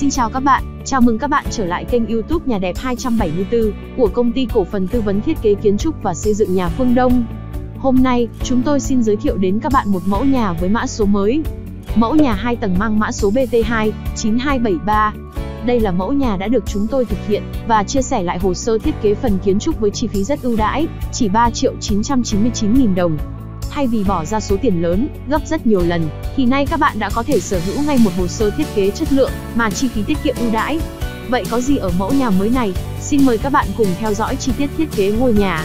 Xin chào các bạn, chào mừng các bạn trở lại kênh YouTube Nhà đẹp 274 của công ty cổ phần tư vấn thiết kế kiến trúc và xây dựng nhà Phương Đông. Hôm nay, chúng tôi xin giới thiệu đến các bạn một mẫu nhà với mã số mới. Mẫu nhà 2 tầng mang mã số BT2 9273. Đây là mẫu nhà đã được chúng tôi thực hiện và chia sẻ lại hồ sơ thiết kế phần kiến trúc với chi phí rất ưu đãi, chỉ 3 triệu 999 nghìn đồng. Thay vì bỏ ra số tiền lớn, gấp rất nhiều lần, thì nay các bạn đã có thể sở hữu ngay một hồ sơ thiết kế chất lượng mà chi phí tiết kiệm ưu đãi. Vậy có gì ở mẫu nhà mới này? Xin mời các bạn cùng theo dõi chi tiết thiết kế ngôi nhà.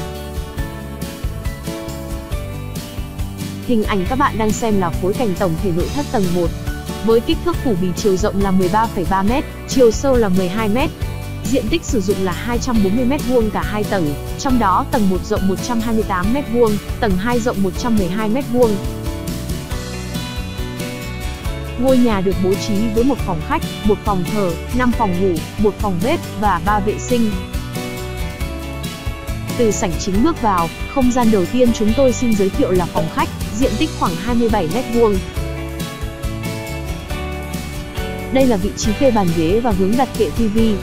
Hình ảnh các bạn đang xem là phối cảnh tổng thể nội thất tầng 1. Với kích thước phủ bì chiều rộng là 13,3m, chiều sâu là 12m, Diện tích sử dụng là 240m2 cả hai tầng, trong đó tầng 1 rộng 128m2, tầng 2 rộng 112m2. Ngôi nhà được bố trí với một phòng khách, một phòng thờ, 5 phòng ngủ, một phòng bếp và 3 vệ sinh. Từ sảnh chính bước vào, không gian đầu tiên chúng tôi xin giới thiệu là phòng khách, diện tích khoảng 27m2. Đây là vị trí kê bàn ghế và hướng đặt kệ tivi,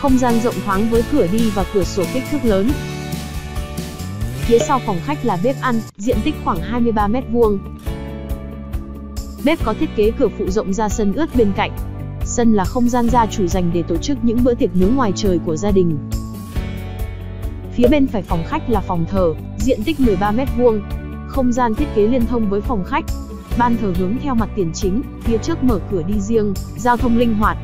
không gian rộng thoáng với cửa đi và cửa sổ kích thước lớn. Phía sau phòng khách là bếp ăn, diện tích khoảng 23 mét vuông. Bếp có thiết kế cửa phụ rộng ra sân ướt bên cạnh. Sân là không gian gia chủ dành để tổ chức những bữa tiệc nướng ngoài trời của gia đình. Phía bên phải phòng khách là phòng thờ, diện tích 13 mét vuông. Không gian thiết kế liên thông với phòng khách. Ban thờ hướng theo mặt tiền chính, phía trước mở cửa đi riêng, giao thông linh hoạt,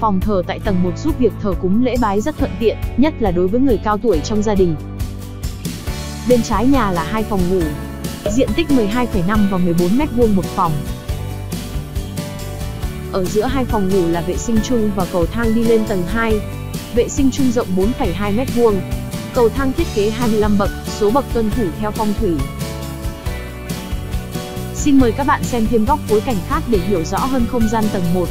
Phòng thờ tại tầng 1 giúp việc thờ cúng lễ bái rất thuận tiện, nhất là đối với người cao tuổi trong gia đình. Bên trái nhà là hai phòng ngủ, diện tích 12,5 và 14 m vuông một phòng. Ở giữa hai phòng ngủ là vệ sinh chung và cầu thang đi lên tầng 2. Vệ sinh chung rộng 4,2 m vuông. Cầu thang thiết kế 25 bậc, số bậc tuân thủ theo phong thủy. Xin mời các bạn xem thêm góc phối cảnh khác để hiểu rõ hơn không gian tầng 1.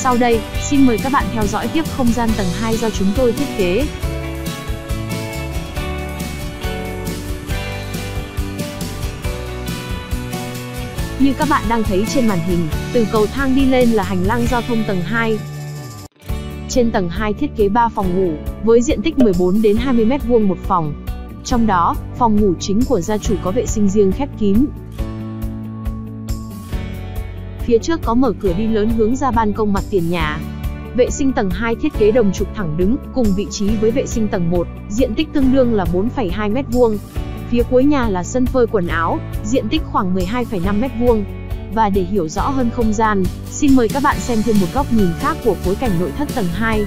Sau đây, xin mời các bạn theo dõi tiếp không gian tầng 2 do chúng tôi thiết kế. Như các bạn đang thấy trên màn hình, từ cầu thang đi lên là hành lang giao thông tầng 2. Trên tầng 2 thiết kế 3 phòng ngủ, với diện tích 14 đến 20 m2 một phòng. Trong đó, phòng ngủ chính của gia chủ có vệ sinh riêng khép kín, Phía trước có mở cửa đi lớn hướng ra ban công mặt tiền nhà. Vệ sinh tầng 2 thiết kế đồng trục thẳng đứng, cùng vị trí với vệ sinh tầng 1, diện tích tương đương là 4,2 m2. Phía cuối nhà là sân phơi quần áo, diện tích khoảng 12,5 m2. Và để hiểu rõ hơn không gian, xin mời các bạn xem thêm một góc nhìn khác của phối cảnh nội thất tầng 2.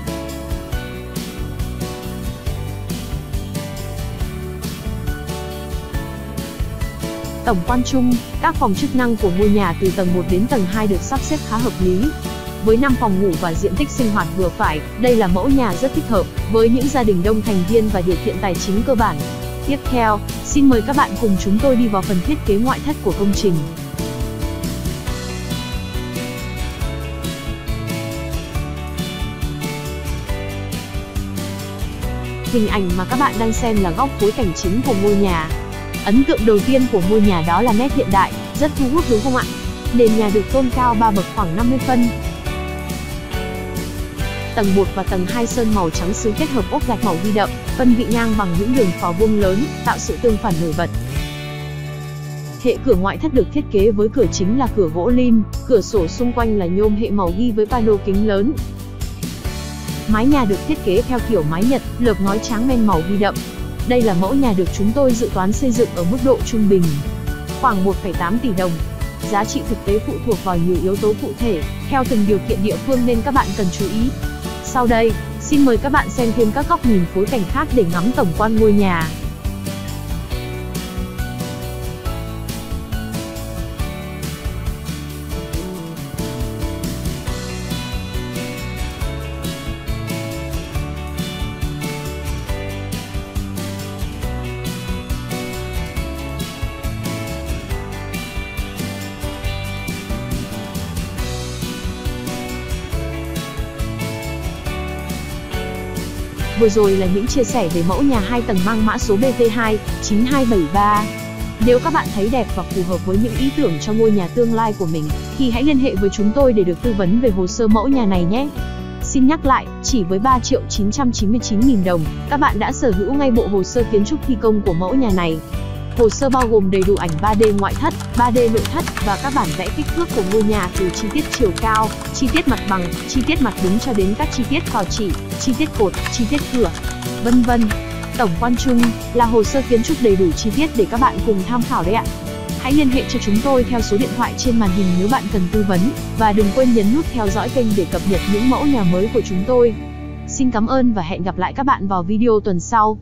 Tổng quan chung, các phòng chức năng của ngôi nhà từ tầng 1 đến tầng 2 được sắp xếp khá hợp lý. Với 5 phòng ngủ và diện tích sinh hoạt vừa phải, đây là mẫu nhà rất thích hợp với những gia đình đông thành viên và điều kiện tài chính cơ bản. Tiếp theo, xin mời các bạn cùng chúng tôi đi vào phần thiết kế ngoại thất của công trình. Hình ảnh mà các bạn đang xem là góc phối cảnh chính của ngôi nhà. Ấn tượng đầu tiên của ngôi nhà đó là nét hiện đại, rất thu hút đúng không ạ? Nền nhà được tôn cao 3 bậc khoảng 50 phân. Tầng 1 và tầng 2 sơn màu trắng sứ kết hợp ốp gạch màu huy động, phân vị ngang bằng những đường phò vuông lớn, tạo sự tương phản nổi bật. Hệ cửa ngoại thất được thiết kế với cửa chính là cửa gỗ lim, cửa sổ xung quanh là nhôm hệ màu ghi với pano kính lớn. Mái nhà được thiết kế theo kiểu mái Nhật, lợp ngói tráng men màu huy động, đây là mẫu nhà được chúng tôi dự toán xây dựng ở mức độ trung bình, khoảng 1,8 tỷ đồng. Giá trị thực tế phụ thuộc vào nhiều yếu tố cụ thể, theo từng điều kiện địa phương nên các bạn cần chú ý. Sau đây, xin mời các bạn xem thêm các góc nhìn phối cảnh khác để ngắm tổng quan ngôi nhà. Vừa rồi là những chia sẻ về mẫu nhà 2 tầng mang mã số BV2 9273. Nếu các bạn thấy đẹp và phù hợp với những ý tưởng cho ngôi nhà tương lai của mình, thì hãy liên hệ với chúng tôi để được tư vấn về hồ sơ mẫu nhà này nhé. Xin nhắc lại, chỉ với 3 triệu 999 nghìn đồng, các bạn đã sở hữu ngay bộ hồ sơ kiến trúc thi công của mẫu nhà này. Hồ sơ bao gồm đầy đủ ảnh 3D ngoại thất, 3D nội thất và các bản vẽ kích thước của ngôi nhà từ chi tiết chiều cao, chi tiết mặt bằng, chi tiết mặt đứng cho đến các chi tiết cò chỉ, chi tiết cột, chi tiết cửa, vân vân. Tổng quan chung là hồ sơ kiến trúc đầy đủ chi tiết để các bạn cùng tham khảo đấy ạ. Hãy liên hệ cho chúng tôi theo số điện thoại trên màn hình nếu bạn cần tư vấn và đừng quên nhấn nút theo dõi kênh để cập nhật những mẫu nhà mới của chúng tôi. Xin cảm ơn và hẹn gặp lại các bạn vào video tuần sau.